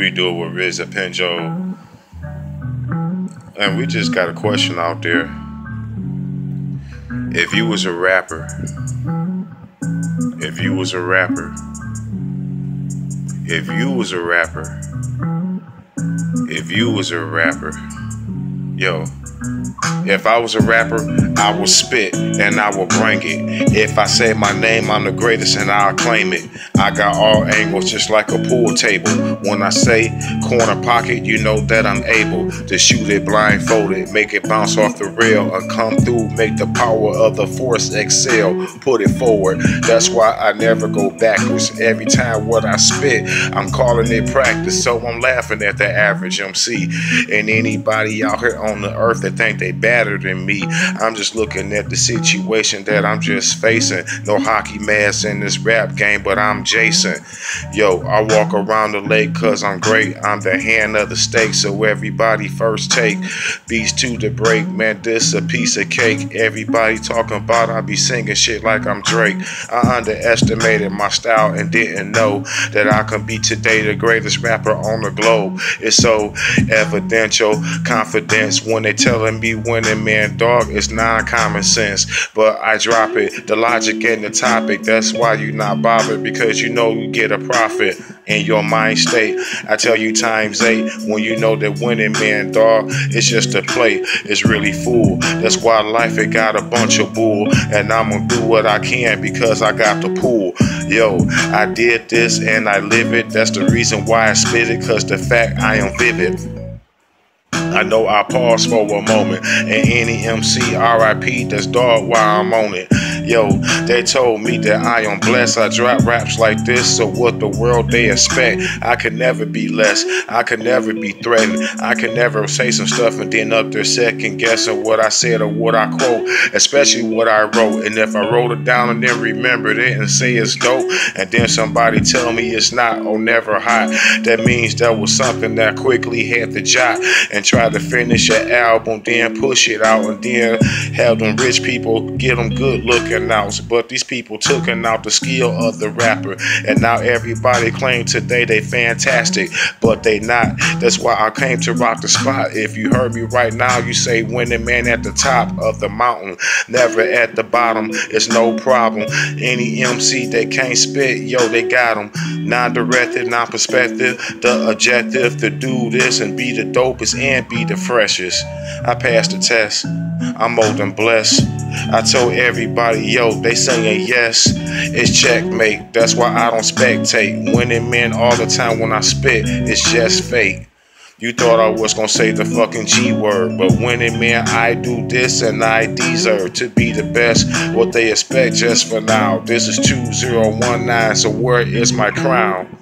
We do it with Riz Penjoel. And we just got a question out there. If you was a rapper, if you was a rapper, if you was a rapper, if you was a rapper, yo, if I was a rapper, I would spit and I would bring it. If I say my name, I'm the greatest and I'll claim it. I got all angles just like a pool table. When I say corner pocket, you know that I'm able to shoot it blindfolded, make it bounce off the rail, and come through, make the power of the force excel, put it forward. That's why I never go backwards. Every time what I spit, I'm calling it practice. So I'm laughing at the average MC and anybody out here on the earth that think they better than me. I'm just looking at the situation that I'm just facing. No hockey mask in this rap game, but I'm Jason. Yo, I walk around the lake cause I'm great. I'm the hand of the steak, so everybody first take. Beats to the break, man, this a piece of cake. Everybody talking about I be singing shit like I'm Drake. I underestimated my style and didn't know that I can be today the greatest rapper on the globe. It's so evidential, confidence when they telling me winning, man, dog, it's non-common sense. But I drop it, the logic and the topic. That's why you not bothered because you know you get a profit in your mind state. I tell you times eight when you know that winning, man, dog, it's just a play. It's really fool. That's why life it got a bunch of bull, and I'm gonna do what I can because I got the pool. Yo, I did this and I live it. That's the reason why I spit it, cause the fact I am vivid. I know I pause for a moment. And any MC RIP, that's dog while I'm on it. Yo, they told me that I am blessed. I drop raps like this, so what the world they expect. I could never be less. I could never be threatened. I could never say some stuff and then up there second guessing what I said or what I quote, especially what I wrote. And if I wrote it down and then remembered it and say it's dope, and then somebody tell me it's not or never hot, that means that was something that quickly had to jot and try to finish an album, then push it out, and then have them rich people get them good looking but these people took out the skill of the rapper, and now everybody claim today they fantastic, but they not. That's why I came to rock the spot. If you heard me right now, you say winning man at the top of the mountain, never at the bottom. It's no problem. Any MC they can't spit, yo, they got them. Non-directed, non-perspective, the objective to do this and be the dopest and be the freshest. I passed the test. I'm old and blessed. I told everybody, yo, they saying yes. It's checkmate. That's why I don't spectate. Winning men all the time when I spit, it's just fate. You thought I was gonna say the fucking G word, but winning man, I do this and I deserve to be the best. What they expect just for now. This is 2019, so where is my crown?